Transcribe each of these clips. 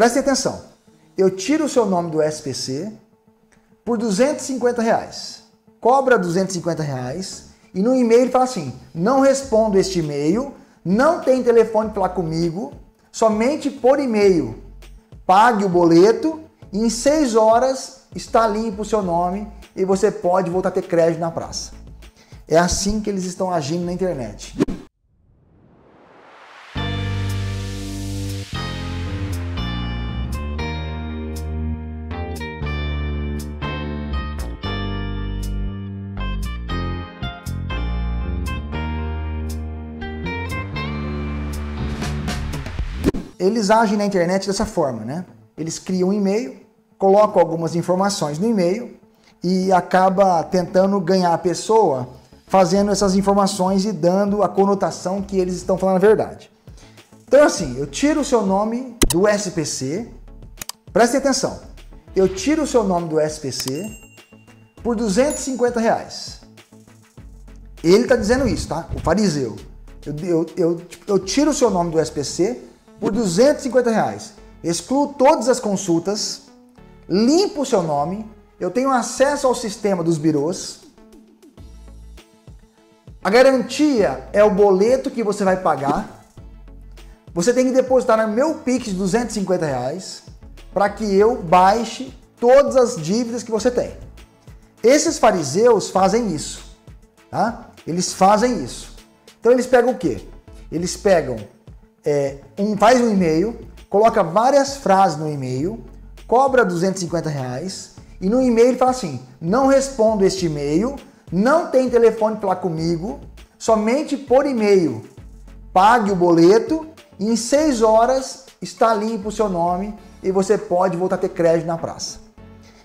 Preste atenção. Eu tiro o seu nome do SPC por 250 reais. Cobra 250 reais e no e-mail ele fala assim: não respondo este e-mail, não tem telefone para falar comigo, somente por e-mail. Pague o boleto e em seis horas está limpo o seu nome e você pode voltar a ter crédito na praça. É assim que eles estão agindo na internet. Eles agem na internet dessa forma, né? Eles criam um e-mail, colocam algumas informações no e-mail e acaba tentando ganhar a pessoa fazendo essas informações e dando a conotação que eles estão falando a verdade. Então assim, eu tiro o seu nome do SPC, preste atenção, eu tiro o seu nome do SPC por 250 reais. Ele está dizendo isso, tá? O fariseu. Eu, eu, eu, eu tiro o seu nome do SPC por 250 reais. Excluo todas as consultas, limpo o seu nome, eu tenho acesso ao sistema dos birôs. A garantia é o boleto que você vai pagar. Você tem que depositar no meu Pix de 250 reais para que eu baixe todas as dívidas que você tem. Esses fariseus fazem isso, tá? Eles fazem isso. Então eles pegam o quê? Eles pegam é, um, faz um e-mail, coloca várias frases no e-mail, cobra 250 reais e no e-mail ele fala assim: não respondo este e-mail, não tem telefone para comigo, somente por e-mail. Pague o boleto e em seis horas está limpo o seu nome e você pode voltar a ter crédito na praça.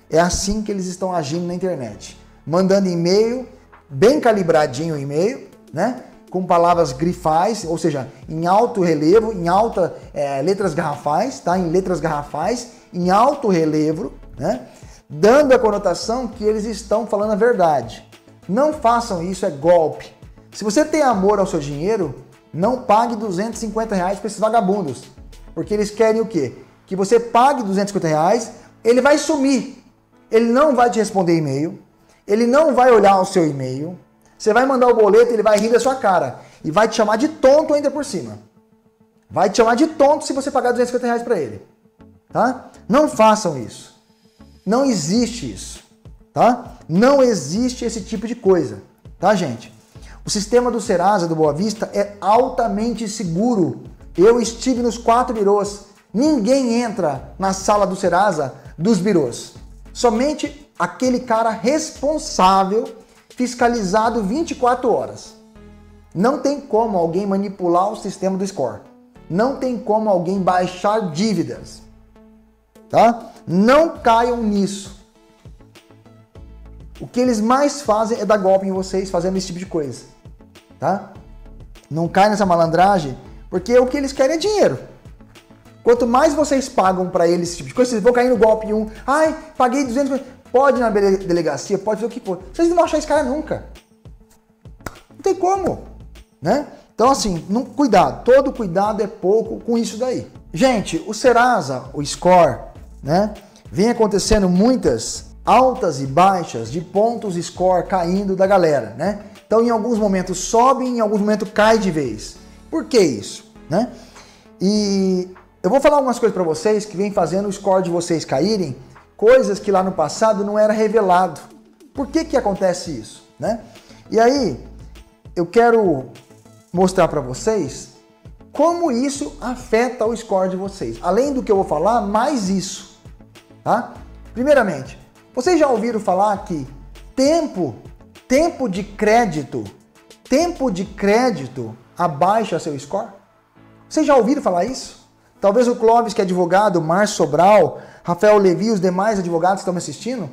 É assim que eles estão agindo na internet, mandando e-mail, bem calibradinho o e-mail, né? Com palavras grifais, ou seja, em alto relevo, em alta é, letras garrafais, tá? Em letras garrafais, em alto relevo, né? Dando a conotação que eles estão falando a verdade. Não façam isso, é golpe. Se você tem amor ao seu dinheiro, não pague 250 reais para esses vagabundos. Porque eles querem o quê? Que você pague 250 reais, ele vai sumir. Ele não vai te responder e-mail, ele não vai olhar o seu e-mail, você vai mandar o boleto, ele vai rir da sua cara. E vai te chamar de tonto ainda por cima. Vai te chamar de tonto se você pagar 250 reais para ele. Tá? Não façam isso. Não existe isso. Tá? Não existe esse tipo de coisa. Tá, gente? O sistema do Serasa, do Boa Vista, é altamente seguro. Eu estive nos quatro birôs. Ninguém entra na sala do Serasa dos birôs. Somente aquele cara responsável fiscalizado 24 horas. Não tem como alguém manipular o sistema do score. Não tem como alguém baixar dívidas. Tá? Não caiam nisso. O que eles mais fazem é dar golpe em vocês fazendo esse tipo de coisa. Tá? Não cai nessa malandragem, porque o que eles querem é dinheiro. Quanto mais vocês pagam para eles esse tipo de coisa, vocês vão cair no golpe em um. Ai, paguei 200 pode ir na delegacia, pode fazer o que for. Vocês não vão achar esse cara nunca. Não tem como, né? Então, assim, não, cuidado, todo cuidado é pouco com isso daí. Gente, o Serasa, o Score, né? Vem acontecendo muitas altas e baixas de pontos score caindo da galera, né? Então, em alguns momentos sobe, em alguns momentos cai de vez. Por que isso, né? E eu vou falar algumas coisas para vocês que vem fazendo o score de vocês caírem coisas que lá no passado não era revelado. Por que que acontece isso, né? E aí, eu quero mostrar para vocês como isso afeta o score de vocês. Além do que eu vou falar, mais isso, tá? Primeiramente, vocês já ouviram falar que tempo, tempo de crédito, tempo de crédito abaixa seu score? Vocês já ouviram falar isso? Talvez o Clóvis, que é advogado, Márcio Sobral, Rafael Levi e os demais advogados que estão me assistindo,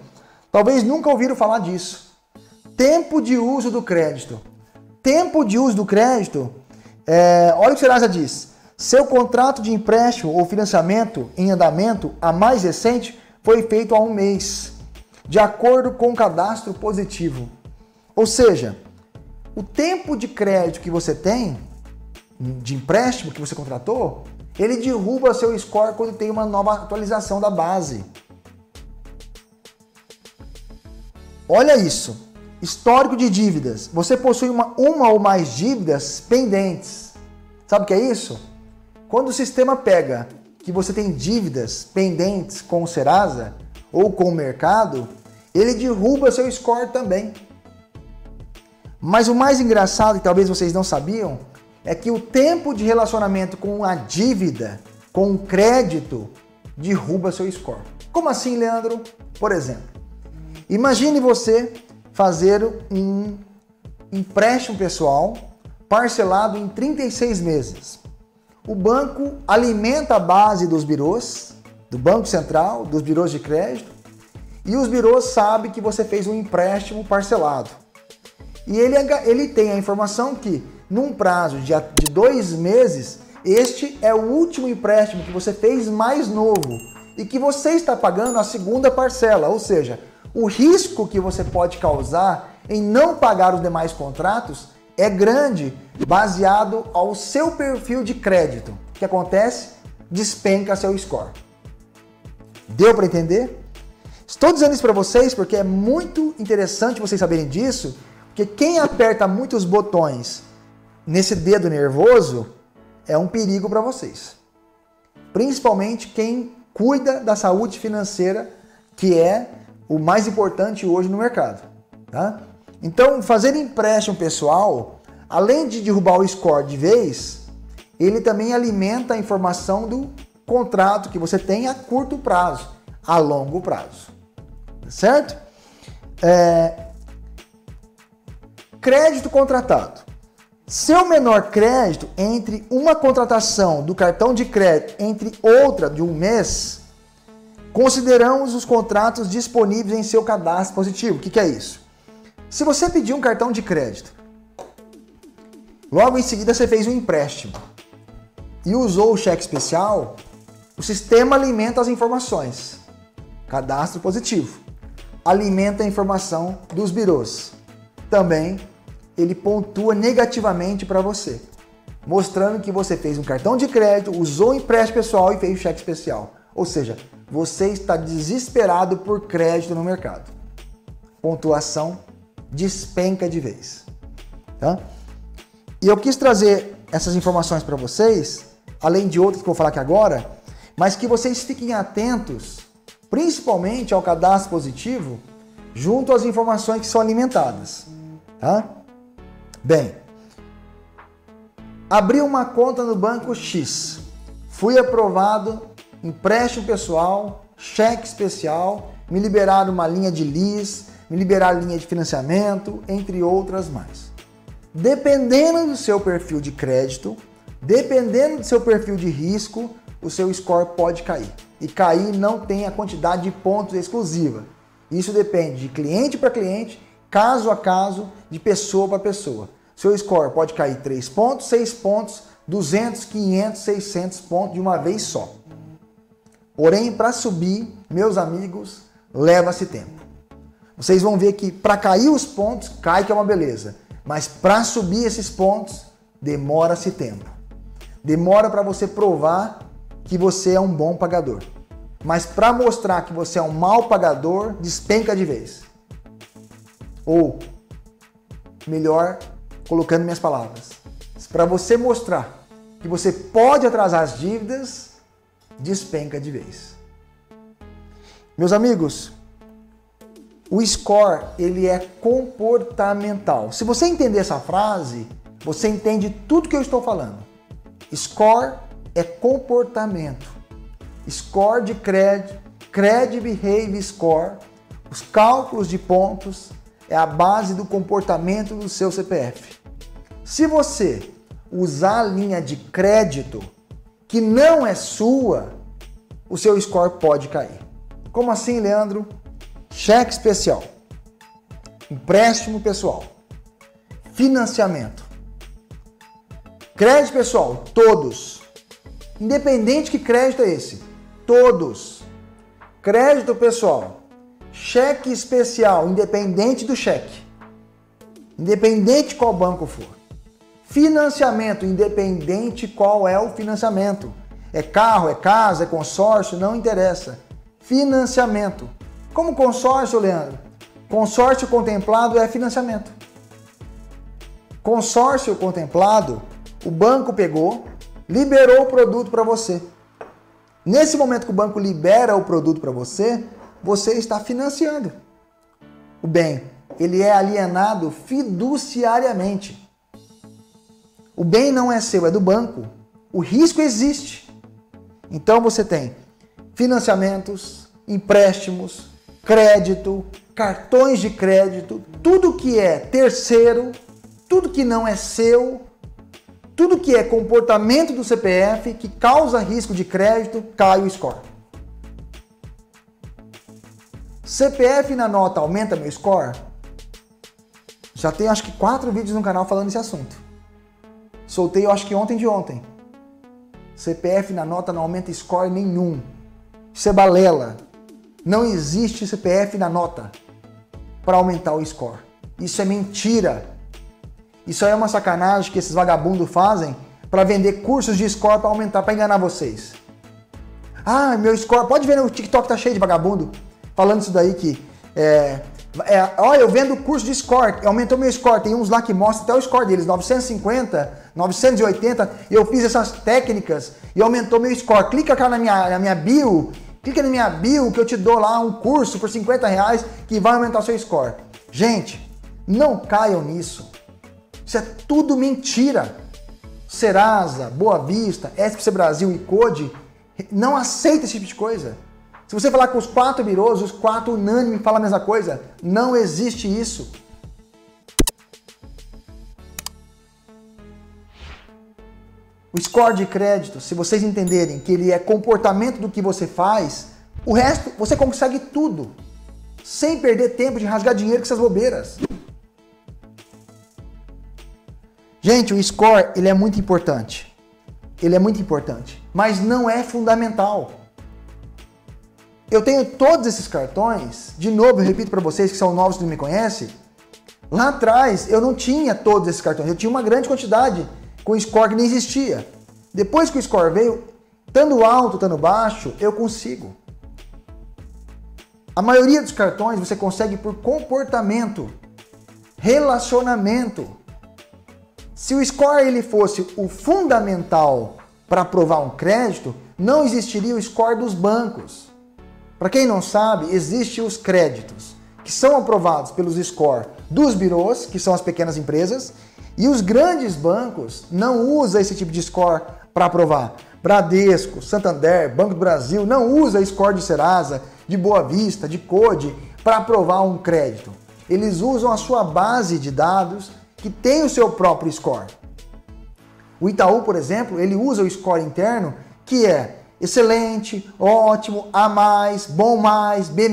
talvez nunca ouviram falar disso. Tempo de uso do crédito. Tempo de uso do crédito, é, olha o que o Serasa diz. Seu contrato de empréstimo ou financiamento em andamento, a mais recente, foi feito há um mês, de acordo com o cadastro positivo. Ou seja, o tempo de crédito que você tem, de empréstimo que você contratou, Ele derruba seu score quando tem uma nova atualização da base. Olha isso. Histórico de dívidas. Você possui uma, uma ou mais dívidas pendentes. Sabe o que é isso? Quando o sistema pega que você tem dívidas pendentes com o Serasa ou com o mercado, ele derruba seu score também. Mas o mais engraçado, e talvez vocês não sabiam, é que o tempo de relacionamento com a dívida, com o crédito, derruba seu score. Como assim, Leandro? Por exemplo, imagine você fazer um empréstimo pessoal parcelado em 36 meses. O banco alimenta a base dos birôs, do Banco Central, dos birôs de crédito, e os birôs sabem que você fez um empréstimo parcelado. E ele, ele tem a informação que, num prazo de, de dois meses, este é o último empréstimo que você fez mais novo e que você está pagando a segunda parcela, ou seja, o risco que você pode causar em não pagar os demais contratos é grande, baseado ao seu perfil de crédito. O que acontece? Despenca seu score. Deu para entender? Estou dizendo isso para vocês porque é muito interessante vocês saberem disso, porque quem aperta muitos botões nesse dedo nervoso é um perigo para vocês. Principalmente quem cuida da saúde financeira, que é o mais importante hoje no mercado. Tá? Então, fazer empréstimo pessoal, além de derrubar o score de vez, ele também alimenta a informação do contrato que você tem a curto prazo, a longo prazo. Certo? É... Crédito contratado. Seu menor crédito entre uma contratação do cartão de crédito entre outra de um mês, consideramos os contratos disponíveis em seu cadastro positivo. O que, que é isso? Se você pedir um cartão de crédito, logo em seguida você fez um empréstimo e usou o cheque especial, o sistema alimenta as informações. Cadastro positivo. Alimenta a informação dos birôs. Também ele pontua negativamente para você, mostrando que você fez um cartão de crédito, usou o empréstimo pessoal e fez o cheque especial. Ou seja, você está desesperado por crédito no mercado. Pontuação despenca de vez. Tá? E eu quis trazer essas informações para vocês, além de outras que eu vou falar aqui agora, mas que vocês fiquem atentos, principalmente ao cadastro positivo, junto às informações que são alimentadas. Tá? Bem, abri uma conta no banco X, fui aprovado, empréstimo pessoal, cheque especial, me liberaram uma linha de LIS, me liberar linha de financiamento, entre outras mais. Dependendo do seu perfil de crédito, dependendo do seu perfil de risco, o seu score pode cair. E cair não tem a quantidade de pontos exclusiva. Isso depende de cliente para cliente, caso a caso, de pessoa para pessoa. Seu score pode cair 3 pontos, 6 pontos, 200, 500, 600 pontos de uma vez só. Porém, para subir, meus amigos, leva-se tempo. Vocês vão ver que para cair os pontos, cai que é uma beleza. Mas para subir esses pontos, demora-se tempo. Demora para você provar que você é um bom pagador. Mas para mostrar que você é um mau pagador, despenca de vez. Ou, melhor, colocando minhas palavras, para você mostrar que você pode atrasar as dívidas, despenca de vez. Meus amigos, o score, ele é comportamental. Se você entender essa frase, você entende tudo que eu estou falando. Score é comportamento. Score de credit, credit behavior score, os cálculos de pontos é a base do comportamento do seu CPF. Se você usar a linha de crédito que não é sua, o seu score pode cair. Como assim, Leandro? cheque especial, empréstimo pessoal, financiamento, crédito pessoal, todos. Independente que crédito é esse, todos. Crédito pessoal, cheque especial, independente do cheque, independente qual banco for. Financiamento, independente qual é o financiamento. É carro, é casa, é consórcio, não interessa. Financiamento. Como consórcio, Leandro? Consórcio contemplado é financiamento. Consórcio contemplado, o banco pegou, liberou o produto para você. Nesse momento que o banco libera o produto para você, você está financiando o bem. Ele é alienado fiduciariamente. O bem não é seu, é do banco. O risco existe. Então você tem financiamentos, empréstimos, crédito, cartões de crédito, tudo que é terceiro, tudo que não é seu, tudo que é comportamento do CPF que causa risco de crédito, cai o score. CPF na nota aumenta meu score? Já tem acho que quatro vídeos no canal falando desse assunto. Soltei, eu acho que ontem de ontem. CPF na nota não aumenta score nenhum. Isso é balela. Não existe CPF na nota para aumentar o score. Isso é mentira. Isso aí é uma sacanagem que esses vagabundos fazem para vender cursos de score para aumentar, para enganar vocês. Ah, meu score. Pode ver, no TikTok tá cheio de vagabundo falando isso daí que. É, é, olha, eu vendo curso de score, aumentou meu score. Tem uns lá que mostram até o score deles, 950, 980. Eu fiz essas técnicas e aumentou meu score. Clica cá na minha, na minha bio, clica na minha bio que eu te dou lá um curso por 50 reais que vai aumentar o seu score. Gente, não caiam nisso. Isso é tudo mentira. Serasa, Boa Vista, SPC Brasil e Code não aceita esse tipo de coisa. Se você falar com os quatro birôs, os quatro unânime falam a mesma coisa. Não existe isso. O score de crédito, se vocês entenderem que ele é comportamento do que você faz, o resto você consegue tudo, sem perder tempo de rasgar dinheiro com essas bobeiras. Gente, o score ele é muito importante. Ele é muito importante, mas não é fundamental. Eu tenho todos esses cartões, de novo, eu repito para vocês que são novos que não me conhecem. Lá atrás eu não tinha todos esses cartões, eu tinha uma grande quantidade com score que nem existia. Depois que o score veio, estando alto, estando baixo, eu consigo. A maioria dos cartões você consegue por comportamento, relacionamento. Se o score ele fosse o fundamental para aprovar um crédito, não existiria o score dos bancos. Para quem não sabe, existem os créditos, que são aprovados pelos score dos birôs, que são as pequenas empresas, e os grandes bancos não usam esse tipo de score para aprovar. Bradesco, Santander, Banco do Brasil não usa score de Serasa, de Boa Vista, de Code para aprovar um crédito. Eles usam a sua base de dados que tem o seu próprio score. O Itaú, por exemplo, ele usa o score interno que é excelente, ótimo, A+, bom mais, B-,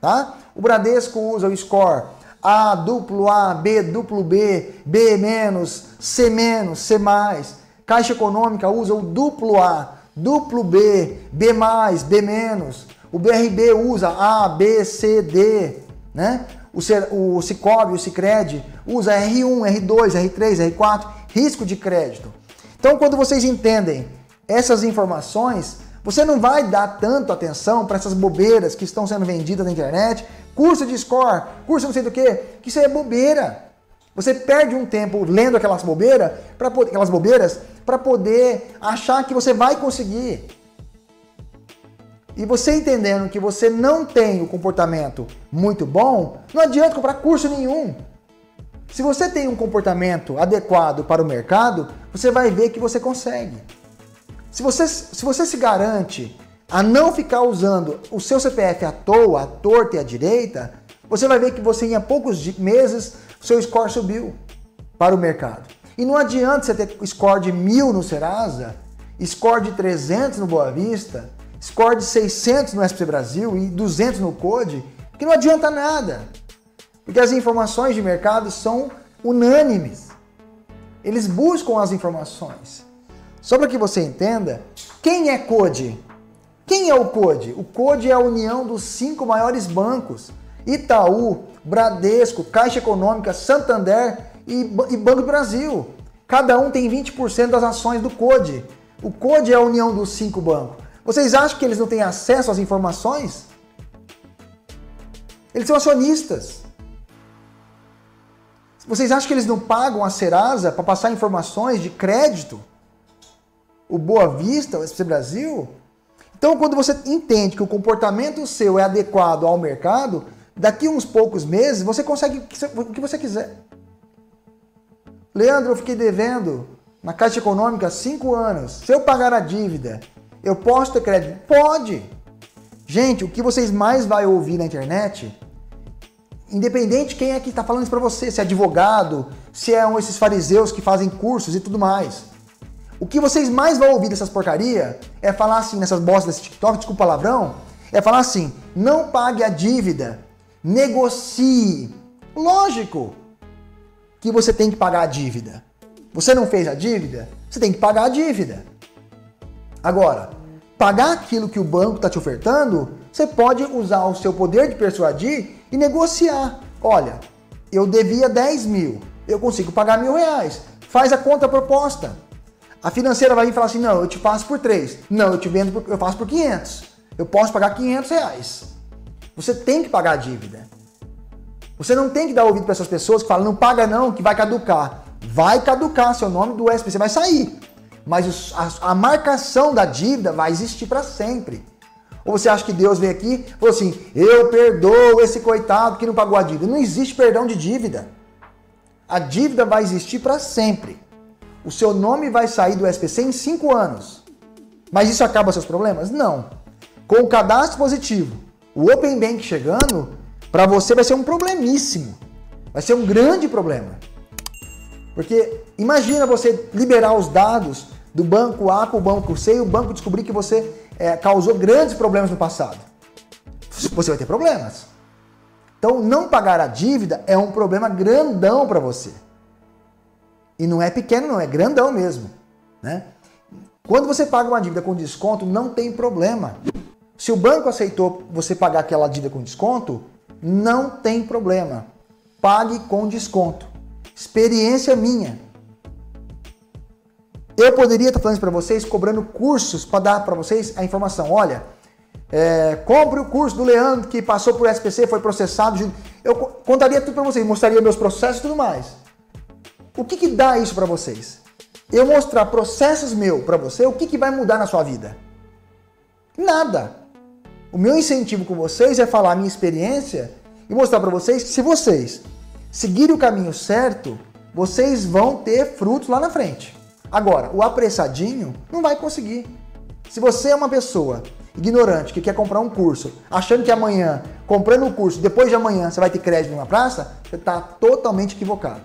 tá? O Bradesco usa o score A, duplo A, B, duplo B, B-, C-, C+. Caixa Econômica usa o duplo A, duplo B, B+, B-. O BRB usa A, B, C, D, né? o, o Cicobi, o Cicred, usa R1, R2, R3, R4, risco de crédito. Então, quando vocês entendem essas informações, você não vai dar tanto atenção para essas bobeiras que estão sendo vendidas na internet, curso de score, curso não sei do que, que isso é bobeira. Você perde um tempo lendo aquelas bobeiras para aquelas bobeiras para poder achar que você vai conseguir. E você entendendo que você não tem o comportamento muito bom, não adianta comprar curso nenhum. Se você tem um comportamento adequado para o mercado, você vai ver que você consegue. Se você, se você se garante a não ficar usando o seu CPF à toa, à torta e à direita, você vai ver que você em poucos meses seu score subiu para o mercado. E não adianta você ter score de mil no Serasa, score de 300 no Boa Vista, score de 600 no SPC Brasil e 200 no Code, que não adianta nada. Porque as informações de mercado são unânimes. Eles buscam as informações. Só para que você entenda, quem é Code? Quem é o Code? O Code é a união dos cinco maiores bancos: Itaú, Bradesco, Caixa Econômica, Santander e, e Banco do Brasil. Cada um tem 20% das ações do Code. O Code é a união dos cinco bancos. Vocês acham que eles não têm acesso às informações? Eles são acionistas. Vocês acham que eles não pagam a Serasa para passar informações de crédito? O Boa Vista, o SPC Brasil? Então, quando você entende que o comportamento seu é adequado ao mercado, daqui uns poucos meses você consegue o que você quiser. Leandro, eu fiquei devendo na Caixa Econômica cinco anos. Se eu pagar a dívida, eu posso ter crédito? Pode! Gente, o que vocês mais vai ouvir na internet, independente quem é que está falando isso para você, se é advogado, se é um esses fariseus que fazem cursos e tudo mais. O que vocês mais vão ouvir dessas porcaria é falar assim, nessas bostas desse TikTok, desculpa palavrão, é falar assim, não pague a dívida, negocie. Lógico que você tem que pagar a dívida. Você não fez a dívida? Você tem que pagar a dívida. Agora, pagar aquilo que o banco está te ofertando, você pode usar o seu poder de persuadir e negociar. Olha, eu devia 10 mil, eu consigo pagar mil reais. Faz a conta proposta. A financeira vai vir e falar assim: não, eu te passo por 3. Não, eu te vendo, por, eu faço por 500. Eu posso pagar 500 reais. Você tem que pagar a dívida. Você não tem que dar ouvido para essas pessoas que falam: não paga não, que vai caducar. Vai caducar, seu nome do SPC vai sair. Mas a, a marcação da dívida vai existir para sempre. Ou você acha que Deus veio aqui e falou assim: eu perdoo esse coitado que não pagou a dívida? Não existe perdão de dívida. A dívida vai existir para sempre. O seu nome vai sair do SPC em cinco anos. Mas isso acaba seus problemas? Não. Com o cadastro positivo, o Open Bank chegando, para você vai ser um problemíssimo. Vai ser um grande problema. Porque imagina você liberar os dados do banco A para o banco C e o banco descobrir que você é, causou grandes problemas no passado. Você vai ter problemas. Então, não pagar a dívida é um problema grandão para você. E não é pequeno, não, é grandão mesmo. Né? Quando você paga uma dívida com desconto, não tem problema. Se o banco aceitou você pagar aquela dívida com desconto, não tem problema. Pague com desconto. Experiência minha. Eu poderia estar falando isso para vocês, cobrando cursos para dar para vocês a informação. Olha, é, compre o curso do Leandro que passou por SPC, foi processado. Eu contaria tudo para vocês, mostraria meus processos e tudo mais. O que, que dá isso para vocês? Eu mostrar processos meu para você, o que, que vai mudar na sua vida? Nada. O meu incentivo com vocês é falar a minha experiência e mostrar para vocês que se vocês seguirem o caminho certo, vocês vão ter frutos lá na frente. Agora, o apressadinho não vai conseguir. Se você é uma pessoa ignorante que quer comprar um curso, achando que amanhã, comprando o um curso, depois de amanhã você vai ter crédito numa praça, você está totalmente equivocado.